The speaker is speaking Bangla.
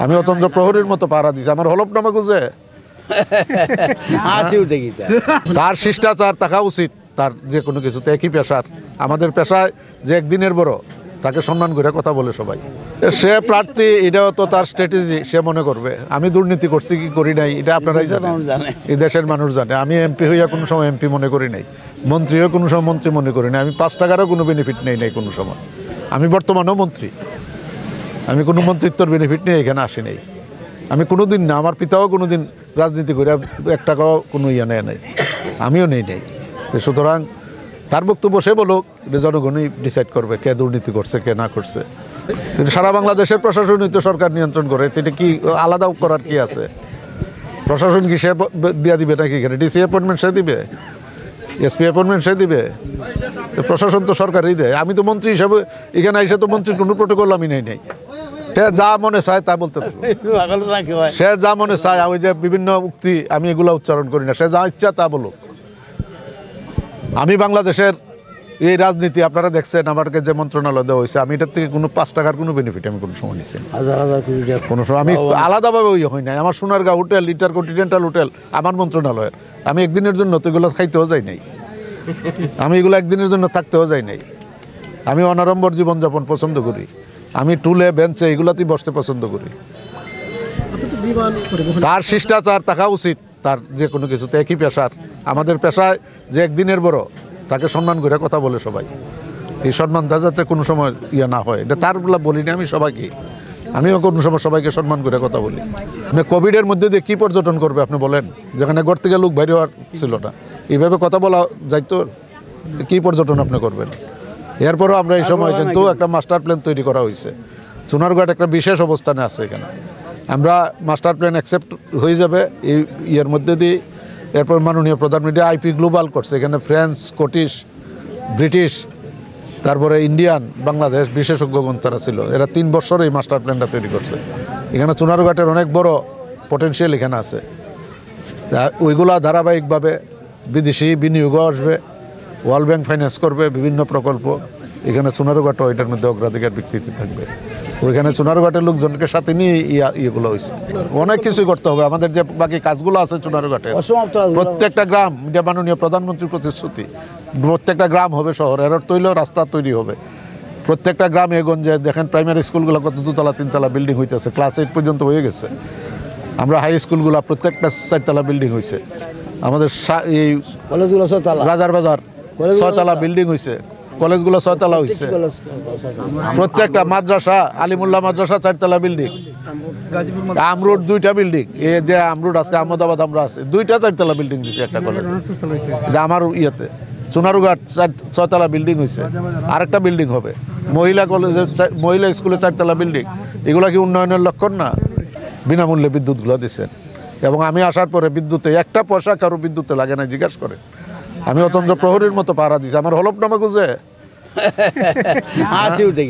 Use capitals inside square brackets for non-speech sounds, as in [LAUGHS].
আমি অতন্ত্র প্রহরীর মতো পাহারা দিছি আমার হলফনামা খুঁজে। [LAUGHS] হাসি উঠে গেছে তার শিষ্টাচার থাকা উচিত তার যে কোনো কিছুতে একই পেশার। আমাদের পেশায় যে একদিনের বড় তাকে সম্মান করে কথা বলে সবাই। সে প্রার্থী এটাও তো তার স্ট্র্যাটেজি সে মনে করবে। আমি দুর্নীতি করছি কি করি নাই এটা আপনারাই জানেন। জানে। এই দেশের মানুষ জানে। আমি এমপি হইয়া কোনো সময় এমপি মনে করি নাই। মন্ত্রী হয়ে কোনো সময় মন্ত্রী মনে করি নাই। আমি পাঁচ টাকারও কোনো বেনিফিট নেই নাই কোনো সময়। আমি বর্তমানেও মন্ত্রী। আমি কোনো মন্ত্রিত্বর বেনিফিট নিয়ে এখানে আসি নাই আমি কোনো দিন না, আমার পিতাও কোনো দিন রাজনীতি করে এক টাকাও কোনো ইয়ে নেয় নাই। আমিও নেই নেই। তো সুতরাং তার বক্তব্য সে এটা জনগণই ডিসাইড করবে কে দুর্নীতি করছে, কে না করছে। সারা বাংলাদেশের প্রশাসনই তো সরকার নিয়ন্ত্রণ করে তো এটা কি আলাদা করার কি আছে? প্রশাসন কি সে দিয়া দিবে নাকি এখানে? ডিসি অ্যাপয়েন্টমেন্ট সে দিবে? এসপি অ্যাপয়েন্টমেন্ট সে দিবে। প্রশাসন তো সরকারই দেয়। আমি তো মন্ত্রী হিসাবে এখানে এসে তো মন্ত্রীর কোনো প্রোটোকল আমি নেই নেই। সে যা মনে চায় তা বলতে সে যা মনে চায় ওই যে বিভিন্ন উক্তি আমি এগুলো উচ্চারণ করি না। সে যা ইচ্ছা তা বলুক। আমি বাংলাদেশের এই রাজনীতি আপনারা দেখছেন আমাকে যে মন্ত্রণালয় দেওয়া হয়েছে আমি এটার থেকে কোনো পাঁচ টাকার কোনো বেনিফিট আমি কোনো সময় নিচ্ছি হাজার হাজার কোটি টাকা। কোনো সময় আমি আলাদাভাবে ওই হই নাই। আমার সোনারগাঁও হোটেল লিটার কন্টিনেন্টাল হোটেল আমার মন্ত্রণালয়ের। আমি একদিনের জন্য তো এগুলো খাইতেও যাই নাই। আমি এগুলো একদিনের জন্য থাকতেও যাই নাই। আমি অনারম্বর জীবনযাপন পছন্দ করি। আমি টুলে, বেঞ্চে এগুলোতেই বসতে পছন্দ করি। তার শিষ্টাচার থাকা উচিত, তার যে কোনো কিছুতে একই পেশার। আমাদের পেশায় যে একদিনের বড়, তাকে সম্মান করে কথা বলে সবাই। এই সম্মানটা যাতে কোনো সময় ইয়ে না হয়, এটা তার বলা বলিনি আমি সবাইকে। আমিও কোনো সময় সবাইকে সম্মান করে কথা বলি। মানে কোভিডের মধ্যে দিয়ে কী পর্যটন করবে আপনি বলেন? যেখানে ঘর থেকে লোক বাইরে হওয়ার ছিল না। এইভাবে কথা বলা যাইতো? তো কী পর্যটন আপনি করবেন? এরপরও আমরা এই সময় কিন্তু একটা মাস্টার প্ল্যান তৈরি করা হয়েছে চুনারঘাট একটা বিশেষ অবস্থানে আছে এখানে। আমরা মাস্টার প্ল্যান অ্যাকসেপ্ট হয়ে যাবে এই ইয়ের মধ্যে দিয়ে। এরপর মাননীয় প্রধানমন্ত্রী আইপি গ্লোবাল করছে। এখানে ফ্রান্স স্কটিশ ব্রিটিশ তারপরে ইন্ডিয়ান বাংলাদেশ বিশেষজ্ঞগণ তারা ছিল। এরা তিন বছর এই মাস্টার প্ল্যানটা তৈরি করছে। এখানে চুনারঘাটের অনেক বড় পটেনশিয়াল এখানে আছে। তা ওইগুলা ধারাবাহিকভাবে বিদেশি বিনিয়োগও আসবে ওয়ার্ল্ড ব্যাংক ফাইন্যান্স করবে বিভিন্ন প্রকল্প। এখানে সোনারঘাটও এটার মধ্যে অগ্রাধিকার ভিত্তিতে থাকবে। ওইখানে সোনারঘাটের লোকজনকে সাথে নিয়ে ইয়া ইয়েগুলো হয়েছে অনেক কিছু করতে হবে। আমাদের যে বাকি কাজগুলো আছে কাজগুলো। প্রত্যেকটা গ্রাম এটা মাননীয় প্রধানমন্ত্রীর প্রতিশ্রুতি। প্রত্যেকটা গ্রাম হবে শহর এর অর্থ হইলেও রাস্তা তৈরি হবে। প্রত্যেকটা গ্রাম এগঞ্জে দেখেন প্রাইমারি স্কুলগুলো কত দুতলা তিনতলা বিল্ডিং হইতেছে ক্লাস এইট পর্যন্ত হয়ে গেছে। আমরা হাই স্কুলগুলো প্রত্যেকটা চারতলা বিল্ডিং হয়েছে আমাদের এই কলেজগুলো রাজার বাজার ছয়তলা। বিল্ডিং হয়েছে কলেজগুলো ছয়তলা হয়েছে প্রত্যেকটা মাদ্রাসা আলিমুল্লাহ মাদ্রাসা চারতলা বিল্ডিং আমরুড দুইটা বিল্ডিং এই যে আমরুড আজকে আহমদাবাদ আমরা আছে দুইটা চারতলা বিল্ডিং দিছে একটা কলেজ। আমার ইয়েতে। সোনারুঘাট চার ছয়তলা বিল্ডিং হয়েছে আরেকটা বিল্ডিং হবে। মহিলা কলেজে মহিলা স্কুলে চারতলা বিল্ডিং এগুলা কি উন্নয়নের লক্ষণ না? বিনামূল্যে বিদ্যুৎগুলো দিচ্ছেন এবং আমি আসার পরে বিদ্যুতে একটা পয়সা কারও বিদ্যুতে লাগে না জিজ্ঞাসা করে আমি অতন্ত্র প্রহরীর মতো পাহারা দিছি। আমার হলফনামা খুঁজে। হাসি উঠে